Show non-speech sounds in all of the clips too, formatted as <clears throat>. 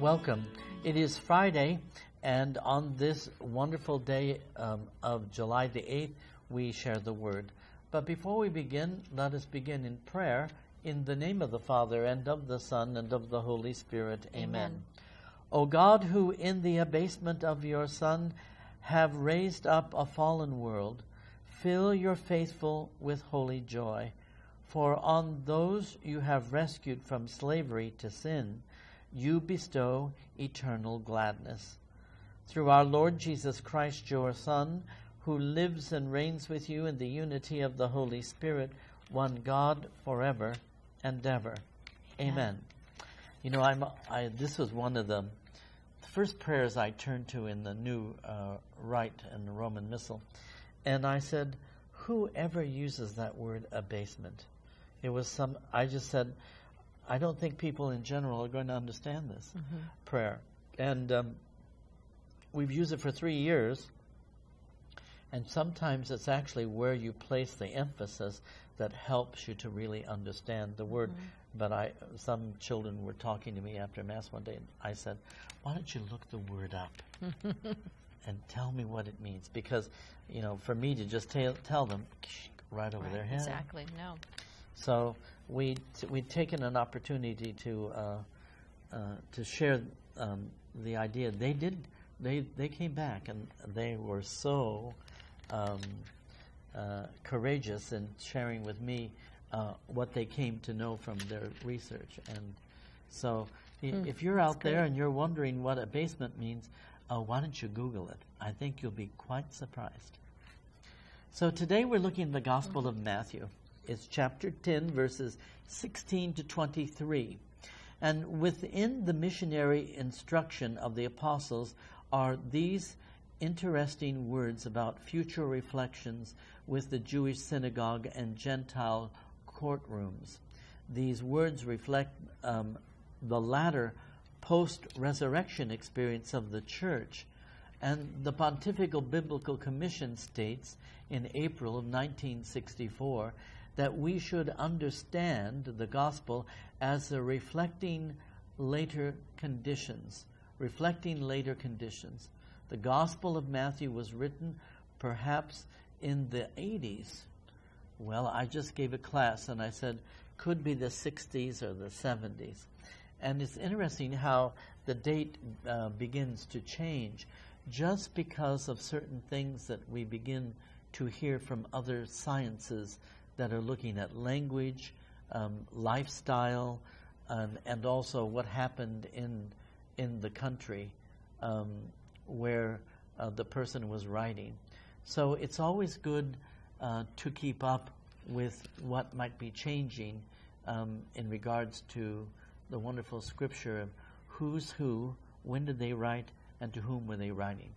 welcome. It is Friday, and on this wonderful day um, of July the 8th, we share the word. But before we begin, let us begin in prayer in the name of the Father, and of the Son, and of the Holy Spirit. Amen. Amen. O God, who in the abasement of your Son have raised up a fallen world, fill your faithful with holy joy. For on those you have rescued from slavery to sin, you bestow eternal gladness. Through our Lord Jesus Christ, your Son, who lives and reigns with you in the unity of the Holy Spirit, one God forever and ever. Amen. You know, I'm, I, this was one of the first prayers I turned to in the new uh, rite and the Roman Missal. And I said, whoever uses that word abasement? It was some, I just said, I don't think people in general are going to understand this prayer. And um, we've used it for three years. And sometimes it's actually where you place the emphasis that helps you to really understand the word. But I, some children were talking to me after mass one day, and I said, "Why don't you look the word up <laughs> and tell me what it means?" Because, you know, for me to just tell tell them right over Right, their head. Exactly. No. So we we'd taken an opportunity to uh, uh, to share um, the idea. They did. They they came back and they were so um, uh, courageous in sharing with me uh, what they came to know from their research. And so, Mm, if you're out there and you're wondering what abasement means, uh, why don't you Google it? I think you'll be quite surprised. So today we're looking at the Gospel of Matthew. It's chapter 10, verses 16 to 23. And within the missionary instruction of the apostles are these interesting words about future reflections with the Jewish synagogue and Gentile courtrooms. These words reflect um, the latter post resurrection experience of the church. And the Pontifical Biblical Commission states in April of 1964 that we should understand the gospel as a reflecting later conditions, reflecting later conditions. The Gospel of Matthew was written perhaps in the 80s. Well, I just gave a class and I said, could be the 60s or the 70s. And it's interesting how the date uh, begins to change just because of certain things that we begin to hear from other sciences that are looking at language, um, lifestyle, um, and also what happened in in the country um, where uh, the person was writing. So it's always good uh, to keep up with what might be changing um, in regards to the wonderful scripture of who's who, when did they write, and to whom were they writing.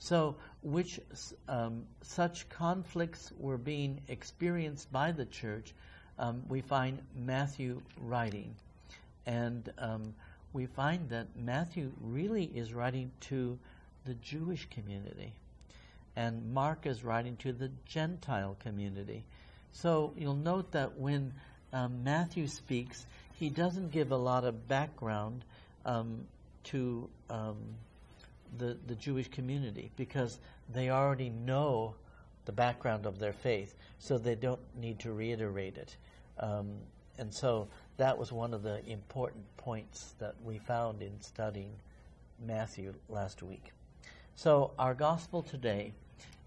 So, which um, such conflicts were being experienced by the church, um, we find Matthew writing. And um, we find that Matthew really is writing to the Jewish community, and Mark is writing to the Gentile community. So you'll note that when um, Matthew speaks, he doesn't give a lot of background um, to um, the, the Jewish community because they already know the background of their faith, so they don't need to reiterate it. Um, and so that was one of the important points that we found in studying Matthew last week. So our gospel today,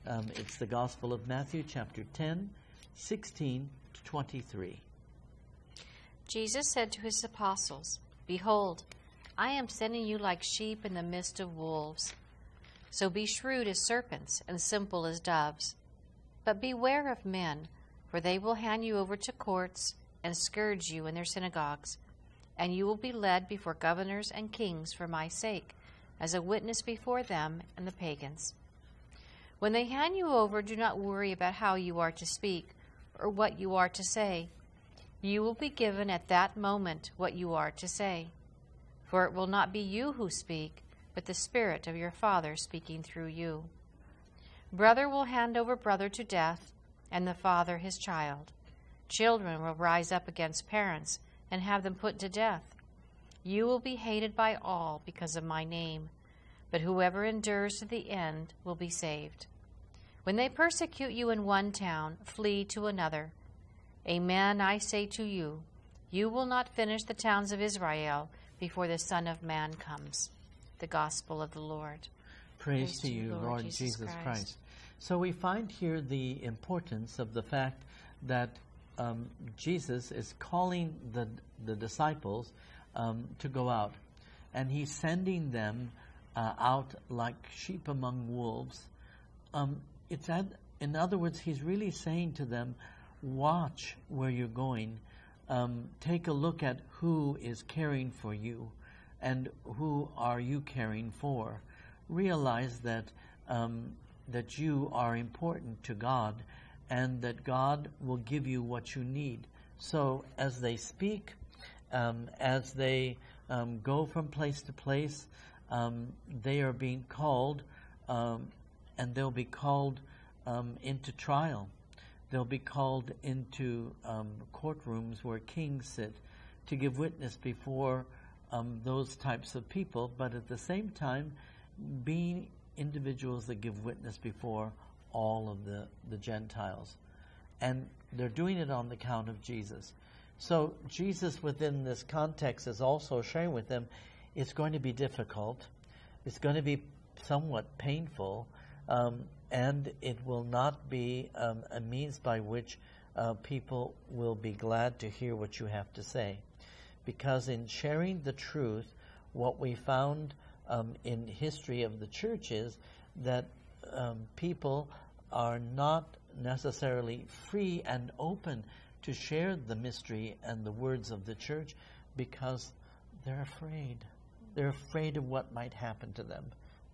um, it's the Gospel of Matthew, chapter 10, 16 to 23. Jesus said to his apostles, Behold, I am sending you like sheep in the midst of wolves. So be shrewd as serpents and simple as doves. But beware of men, for they will hand you over to courts and scourge you in their synagogues. And you will be led before governors and kings for my sake, as a witness before them and the pagans. When they hand you over, do not worry about how you are to speak or what you are to say. You will be given at that moment what you are to say. For it will not be you who speak, but the Spirit of your Father speaking through you. Brother will hand over brother to death, and the father his child. Children will rise up against parents and have them put to death. You will be hated by all because of my name, but whoever endures to the end will be saved. When they persecute you in one town, flee to another. Amen, I say to you, you will not finish the towns of Israel before the Son of Man comes. The Gospel of the Lord. Praise, Praise to you, Lord, Lord Jesus, Jesus Christ. Christ. So we find here the importance of the fact that um, Jesus is calling the, the disciples um, to go out. And he's sending them uh, out like sheep among wolves. Um, it's at, in other words, he's really saying to them, watch where you're going. Um, take a look at who is caring for you and who are you caring for. Realize that um, that you are important to God and that God will give you what you need. So as they speak, um, as they um, go from place to place, um, they are being called, um, and they'll be called into trial. They'll be called into um, courtrooms where kings sit to give witness before those types of people, but at the same time, being individuals that give witness before all of the, the Gentiles. And they're doing it on the count of Jesus. So Jesus, within this context, is also sharing with them it's going to be difficult, it's going to be somewhat painful, um, and it will not be um, a means by which uh, people will be glad to hear what you have to say. Because in sharing the truth, what we found um, in history of the church is that um, people are not necessarily free and open to share the mystery and the words of the church because they're afraid. They're afraid of what might happen to them.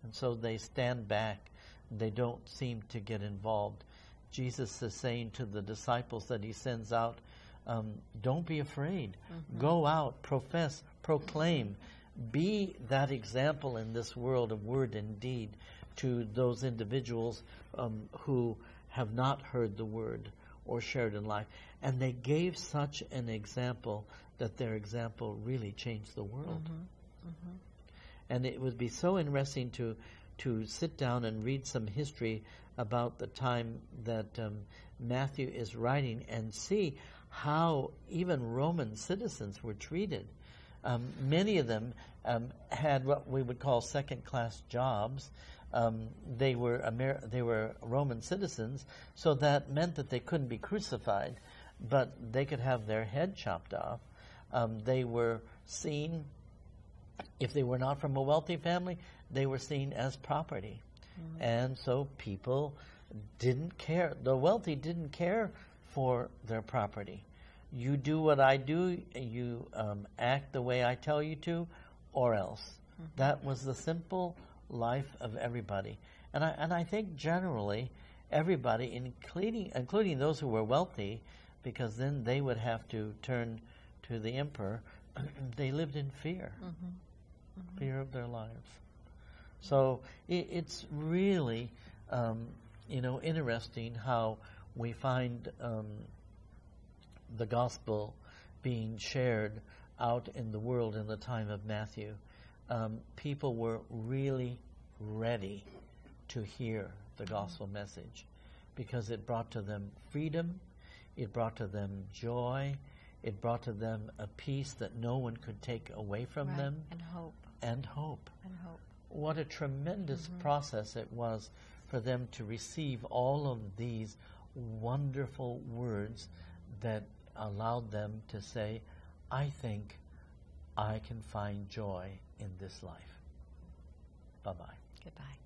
And so they stand back. They don't seem to get involved. Jesus is saying to the disciples that he sends out, um, don't be afraid. Mm-hmm. Go out, profess, proclaim. Be that example in this world of word and deed to those individuals um, who have not heard the word or shared in life. And they gave such an example that their example really changed the world. Mm-hmm. Mm-hmm. And it would be so interesting to to sit down and read some history about the time that um, Matthew is writing and see how even Roman citizens were treated. Um, many of them um, had what we would call second class jobs um, they were Amer- they were Roman citizens, so that meant that they couldn't be crucified, but they could have their head chopped off. Um, they were seen, if they were not from a wealthy family, they were seen as property, mm-hmm. and so people didn't care. The wealthy didn't care for their property. You do what I do, you um, act the way I tell you to, or else. Mm-hmm. That was the simple life of everybody. And I, and I think generally everybody, including, including those who were wealthy, because then they would have to turn to the emperor, <clears throat> they lived in fear, mm-hmm. Mm-hmm. fear of their lives. So it, it's really, um, you know, interesting how we find um, the gospel being shared out in the world in the time of Matthew um, people were really ready to hear the gospel message because it brought to them freedom, it brought to them joy, it brought to them a peace that no one could take away from right. them. And hope. And hope. And hope. What a tremendous mm-hmm. process it was for them to receive all of these wonderful words that allowed them to say, I think I can find joy in this life. Bye bye. Goodbye.